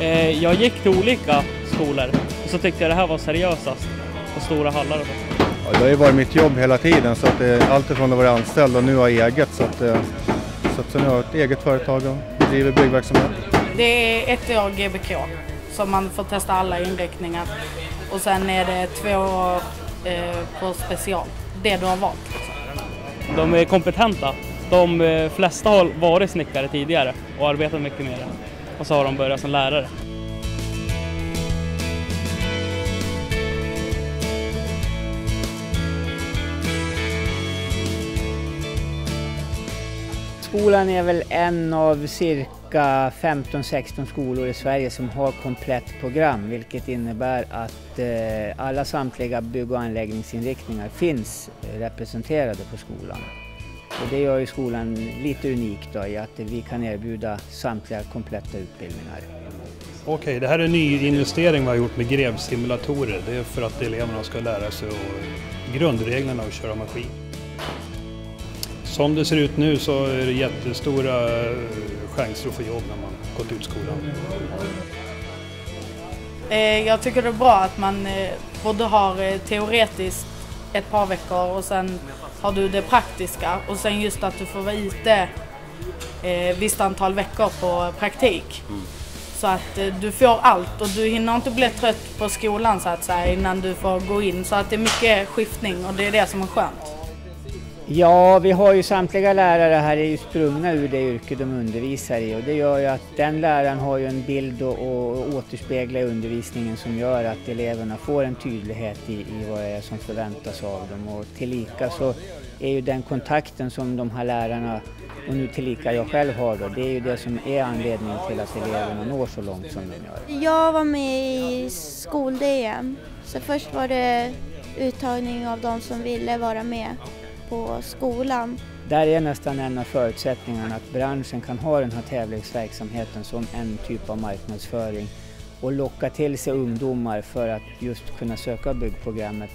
Eh, jag gick till olika skolor och så tyckte jag det här var seriösast på stora hallar och så. Ja, det har ju varit mitt jobb hela tiden så att allt ifrån att vara anställd och nu har jag eget så att, eh, så att så nu har jag ett eget företag och driver byggverksamhet. Det är ett år GBK så man får testa alla inriktningar och sen är det två år eh, på special, det du har valt. De är kompetenta. De eh, flesta har varit snickare tidigare och arbetat mycket med det. Och så har de börjat som lärare. Skolan är väl en av cirka 15-16 skolor i Sverige som har komplett program vilket innebär att eh, alla samtliga bygg och anläggningsinriktningar finns representerade på skolan. Och det gör ju skolan lite unik då, i att vi kan erbjuda samtliga kompletta utbildningar. Okej, det här är en ny investering vi har gjort med grävsimulatorer. Det är för att eleverna ska lära sig grundreglerna att köra maskin. Som det ser ut nu så är det jättestora eh, chanser att få jobb när man gått ut skolan. Eh, jag tycker det är bra att man eh, både har teoretiskt ett par veckor och sen har du det praktiska och sen just att du får vara ute eh, visst antal veckor på praktik. Mm. Så att eh, du får allt och du hinner inte bli trött på skolan så att säga innan du får gå in. Så att det är mycket skiftning och det är det som är skönt. Ja, vi har ju samtliga lärare här är ju sprungna ur det yrke de undervisar i och det gör ju att den läraren har ju en bild och, och återspegla i undervisningen som gör att eleverna får en tydlighet i, i vad det är som förväntas av dem och tillika så är ju den kontakten som de här lärarna och nu tillika jag själv har då, det är ju det som är anledningen till att eleverna når så långt som de gör. Jag var med i skol-DM, så först var det uttagning av de som ville vara med på skolan. Där är nästan en av förutsättningarna att branschen kan ha den här tävlingsverksamheten som en typ av marknadsföring och locka till sig ungdomar för att just kunna söka byggprogrammet